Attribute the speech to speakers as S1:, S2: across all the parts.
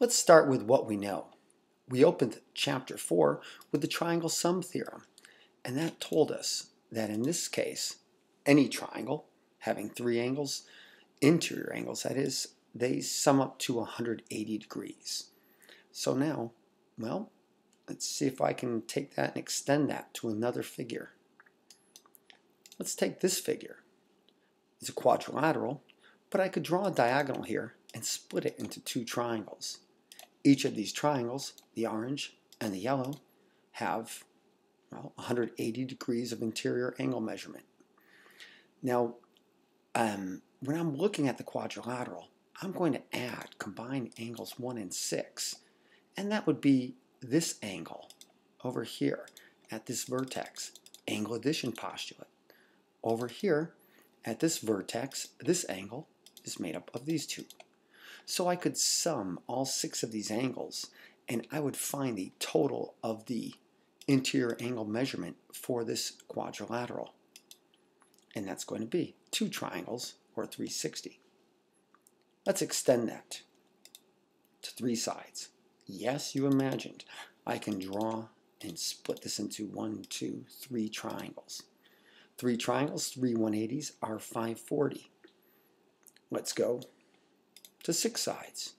S1: Let's start with what we know. We opened chapter 4 with the triangle sum theorem, and that told us that in this case, any triangle having three angles, interior angles that is, they sum up to 180 degrees. So now, well, let's see if I can take that and extend that to another figure. Let's take this figure. It's a quadrilateral, but I could draw a diagonal here and split it into two triangles. Each of these triangles, the orange and the yellow, have well, 180 degrees of interior angle measurement. Now, um, when I'm looking at the quadrilateral, I'm going to add combine angles 1 and 6, and that would be this angle over here at this vertex, angle addition postulate. Over here at this vertex, this angle is made up of these two. So I could sum all six of these angles and I would find the total of the interior angle measurement for this quadrilateral. And that's going to be two triangles or 360. Let's extend that to three sides. Yes, you imagined I can draw and split this into one, two, three triangles. Three triangles, three 180s are 540. Let's go to six sides.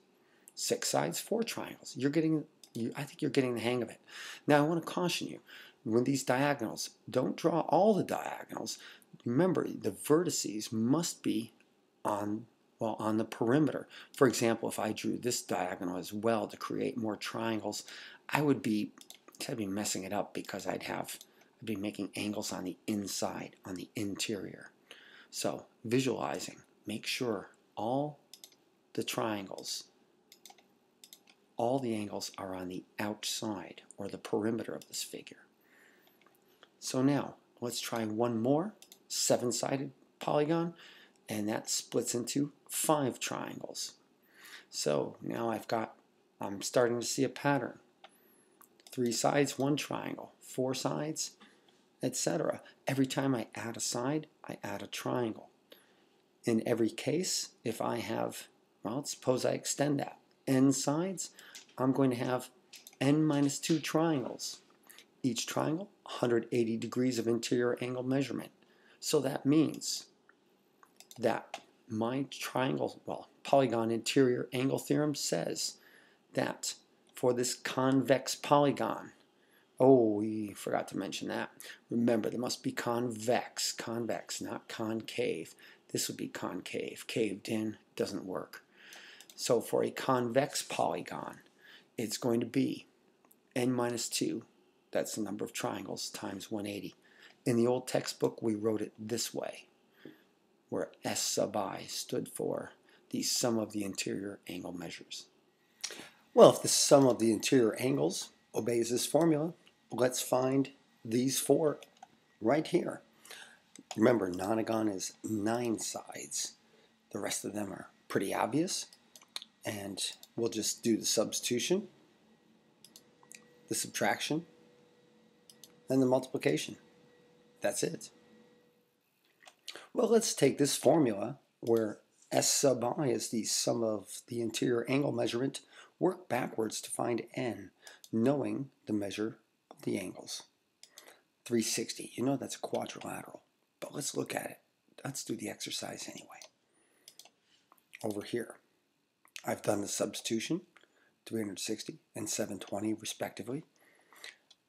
S1: Six sides, four triangles. You're getting, you, I think you're getting the hang of it. Now I want to caution you, when these diagonals, don't draw all the diagonals. Remember, the vertices must be on well, on the perimeter. For example, if I drew this diagonal as well to create more triangles, I would be, I'd be messing it up because I'd have, I'd be making angles on the inside, on the interior. So visualizing, make sure all the triangles, all the angles are on the outside or the perimeter of this figure. So now, let's try one more seven-sided polygon and that splits into five triangles. So now I've got, I'm starting to see a pattern. Three sides, one triangle. Four sides, etc. Every time I add a side, I add a triangle. In every case, if I have, well, suppose I extend that. n sides, I'm going to have n minus 2 triangles. Each triangle, 180 degrees of interior angle measurement. So that means that my triangle, well, polygon interior angle theorem says that for this convex polygon, oh, we forgot to mention that. Remember, there must be convex, convex, not concave. This would be concave. Caved in doesn't work. So for a convex polygon, it's going to be n minus 2, that's the number of triangles, times 180. In the old textbook, we wrote it this way where S sub i stood for the sum of the interior angle measures. Well, if the sum of the interior angles obeys this formula, let's find these four right here. Remember, nonagon is nine sides. The rest of them are pretty obvious. And we'll just do the substitution, the subtraction, and the multiplication. That's it. Well, let's take this formula where S sub i is the sum of the interior angle measurement, work backwards to find n, knowing the measure of the angles. 360, you know that's a quadrilateral, but let's look at it. Let's do the exercise anyway. Over here, I've done the substitution, 360 and 720 respectively.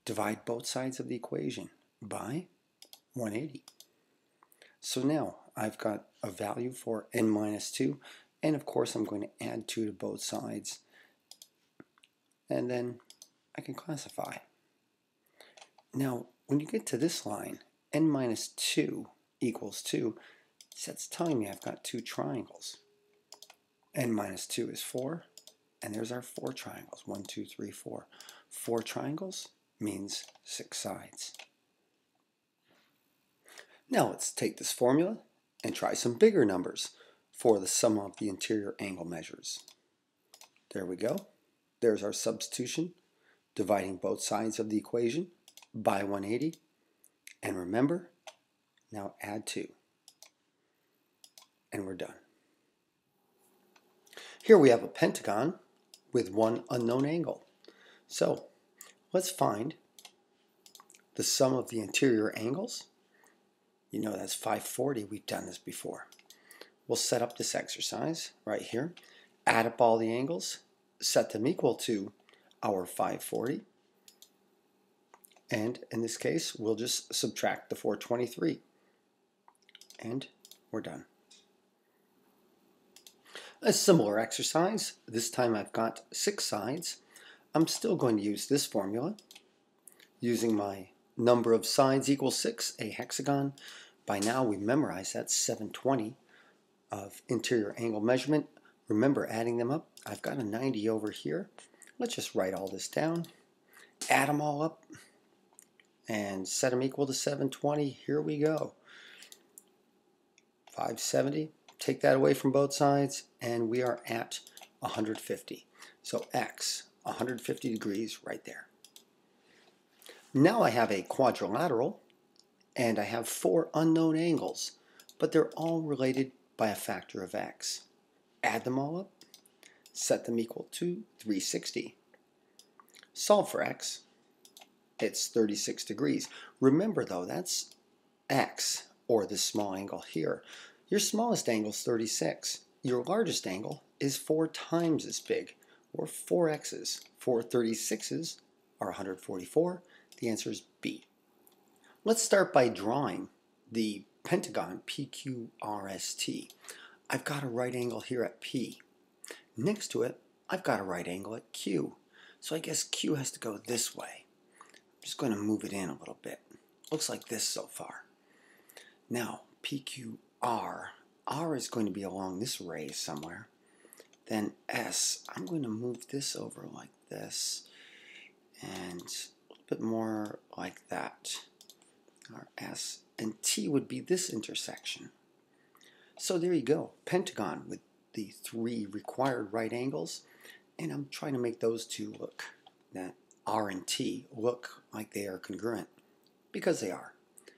S1: Divide both sides of the equation by 180. So now I've got a value for n minus 2, and of course I'm going to add 2 to both sides, and then I can classify. Now, when you get to this line, n minus 2 equals 2, that's telling me I've got two triangles. N minus 2 is 4, and there's our four triangles. One, two, three, four. Four triangles means six sides. Now let's take this formula and try some bigger numbers for the sum of the interior angle measures. There we go. There's our substitution, dividing both sides of the equation by 180. And remember, now add 2. And we're done. Here we have a pentagon with one unknown angle. So let's find the sum of the interior angles. You know that's 540. We've done this before. We'll set up this exercise right here. Add up all the angles, set them equal to our 540. And in this case, we'll just subtract the 423. And we're done. A similar exercise. This time I've got six sides. I'm still going to use this formula using my number of sides equals 6, a hexagon. By now we memorized that 720 of interior angle measurement. Remember adding them up. I've got a 90 over here. Let's just write all this down. Add them all up and set them equal to 720. Here we go. 570. Take that away from both sides and we are at 150. So x, 150 degrees right there. Now I have a quadrilateral and I have four unknown angles, but they're all related by a factor of x. Add them all up, set them equal to 360. Solve for x. It's 36 degrees. Remember though, that's x, or this small angle here. Your smallest angle is 36. Your largest angle is four times as big, or 4x's. Four 36's are 144, the answer is B. Let's start by drawing the pentagon PQRST. I've got a right angle here at P. Next to it, I've got a right angle at Q. So I guess Q has to go this way. I'm just going to move it in a little bit. Looks like this so far. Now, PQR. R R is going to be along this ray somewhere. Then S, I'm going to move this over like this. And a little bit more like that. Our S and T would be this intersection. So there you go, pentagon with the three required right angles. And I'm trying to make those two look, that R and T look like they are congruent, because they are.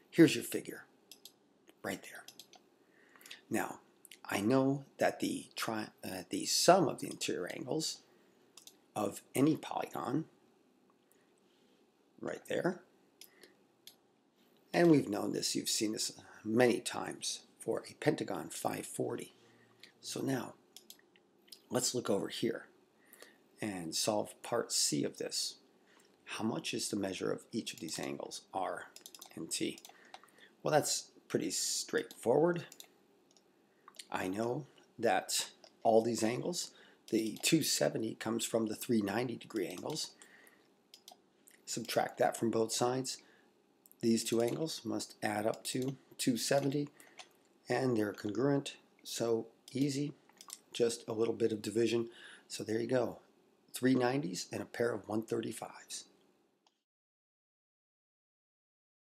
S1: Here's your figure, right there. Now, I know that the, tri uh, the sum of the interior angles of any polygon right there. And we've known this, you've seen this many times for a pentagon 540. So now, let's look over here and solve part C of this. How much is the measure of each of these angles, R and T? Well, that's pretty straightforward. I know that all these angles, the 270 comes from the 390 degree angles, subtract that from both sides. These two angles must add up to 270 and they're congruent. So easy, just a little bit of division. So there you go, 390s and a pair of 135s.